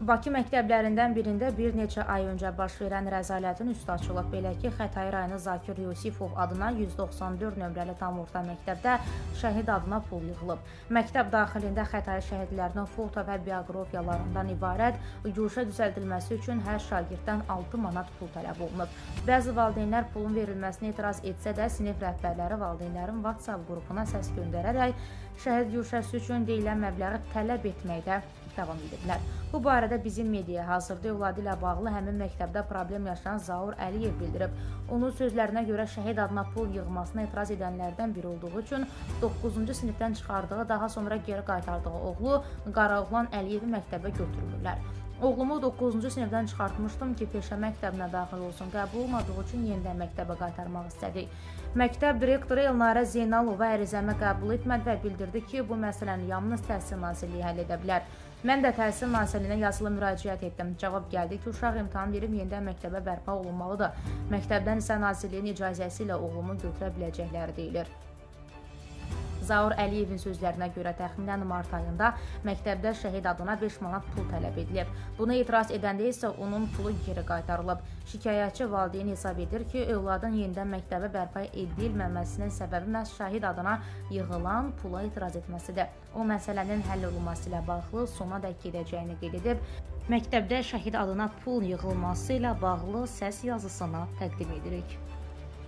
Bakı məktəblərindən birində bir neçə ay öncə baş verən rəzalətin üstü açılıb. Belə ki, Xətai rayonu Zakir Yusifov adına 194 nömrəli tam orta məktəbdə şəhid adına pul yığılıb. Məktəb daxilində Xətai şəhidlərinin foto və bioqrafiyalarından ibarət güşə düzəldilməsi üçün hər şagirddən 6 manat pul tələb olunub. Bəzi valideynlər pulun verilməsinə etiraz etsə də, sinif rəhbərləri valideynlərin WhatsApp qrupuna səs göndərərək şəhid güşəsi üçün deyilən məbləği tələb etməkdə davam ediblər. Bu barədə bizim mediaya hazırda övladı ilə bağlı həmin məktəbdə problem yaşayan Zaur Əliyev bildirib. Onun sözlərinə görə şəhid adına pul yığmasına etiraz edənlərdən biri olduğu üçün 9-cu sinifdən çıxardığı, daha sonra geri qaytardığı oğlu Qaraoğlan Əliyevi məktəbə götürmürlər. Oğlumu 9-cu sinifdən çıxartmışdım ki, peşə məktəbinə daxil olsun. Qəbul olmadığı üçün yenidən məktəbə qaytarmaq istədik. Məktəb direktoru Elnarə Zeynalova ərizəmi qəbul etmədi və bildirdi ki, bu məsələni yalnız Təhsil Nazirliyi həll edə bilər. Mən də Təhsil Nazirliyinə yazılı müraciət etdim. Cavab gəldi ki, uşaq imtahan verib yenidən məktəbə bərpa olunmalıdır. Məktəbdən isə Nazirliyin icazəsi ilə oğlumu götürə biləcəkləri deyilir. Zaur Əliyevin sözlərinə görə təxminən mart ayında məktəbdə şəhid adına 5 manat pul tələb edilib. Buna etiraz edəndə isə onun pulu geri qaytarılıb. Şikayətçi valideyn hesab edir ki, övladın yenidən məktəbə bərpa edilməməsinin səbəbi məhz şəhid adına yığılan pula etiraz etməsidir. O məsələnin həll olunması ilə bağlı sona dək gedəcəyini qeyd edib, məktəbdə şəhid adına pul yığılması ilə bağlı səs yazısını təqdim edirik.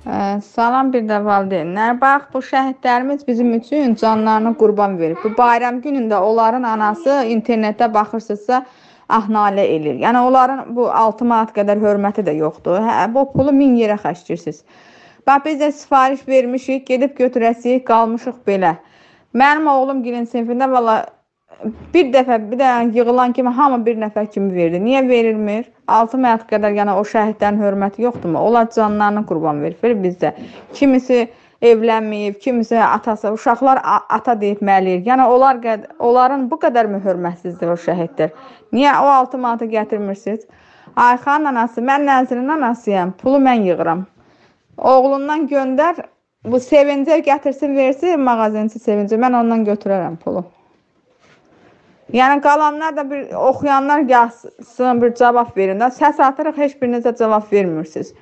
Salam bir də valideynlər. Bax, bu şəhidlərimiz bizim üçün canlarını qurban verib. Bu bayram günündə onların anası internetdə baxırsınızsa, ahnalə eləyir. Yəni onların bu 6 manat qədər hörməti də yoxdur. Hə, bu pulu 1000 yerə xərcləyirsiniz. Bax biz də sifariş vermişik, gedib götürəsik, qalmışıq belə. Mənim oğlum girin sinifində valla bir dəfə bir də yığılan kimi hamı bir nəfər kimi verdi. Niyə verilmir? 6 manat qədər yəni o şəhidlərin hörməti yoxdurmu? Onlar canlarını qurban verir bizdə. Kimisi evlənməyib, kimisi atası, uşaqlar ata deyib məliyir. Yəni onlar onların bu qədərmi hörmətsizdir o şəhidlər? Niyə o 6 manatı gətirmirsiniz? Ayxanın anası, mən Nəzrin anasıyam. Pulu mən yığıram. Oğlundan göndər, bu sevincə gətirsin, versin mağazinçi sevincə. Mən ondan götürərəm pulu. Yəni qalanlar da bir oxuyanlar yazsın, bir cavab verin də. Səs atırıq, heç biriniz də cavab vermirsiniz.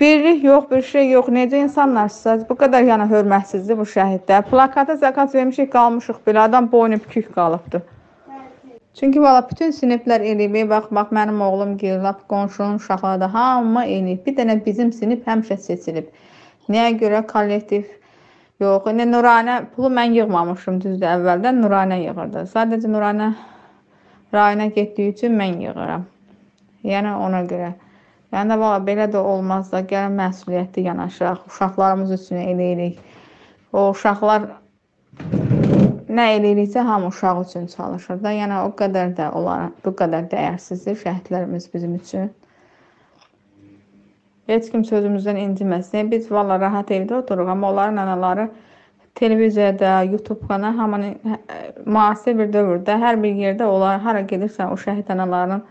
Birlik yox, bir şey yox. Necə insanlarsınız? Bu qədər yəni hörmətsizdir bu şəhidlər. Plakata zakat vermişik, qalmışıq belə. Adam boynu bükük qalıbdı. Çünki valla bütün siniflər eləyib. Bax, bax mənim oğlum girilab, qonşunun uşaqları da hamı eləyib. Bir dənə bizim sinif həmişə seçilib. Nəyə görə kollektiv Yox, indi Nuranə pulu mən yığmamışım düzdür əvvəldən Nuranə yığırdı. Sadəcə Nuranə rayona getdiyi üçün mən yığıram. Yəni ona görə. Yəni də valla belə də olmaz da, gəlin məsuliyyətli yanaşaq, uşaqlarımız üçün eləyirik. O uşaqlar nə eləyiriksə hamı uşaq üçün çalışır da. Yəni o qədər də onlar bu qədər dəyərsizdir şəhidlərimiz bizim üçün. Heç kim sözümüzdən inciməsin. Biz valla rahat evdə oturuq, amma onların anaları televiziyada, YouTube kanal hamını hə, müasir bir dövrdə hər bir yerdə onlar hara gedirsən o şəhid anaların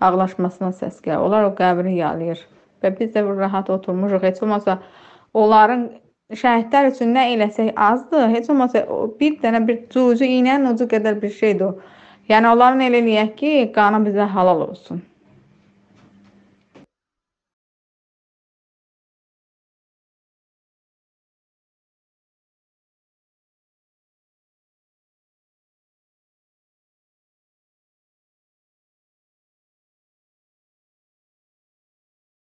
ağlaşmasına səs gəlir. Onlar o qəbri yalayır. Və biz də rahat oturmuşuq. Heç olmasa onların şəhidlər üçün nə eləsək azdır. Heç olmasa bir dənə bir cucu iynənin ucu qədər bir şeydir o. Yəni onların elə eləyək ki, qanı bizə halal olsun.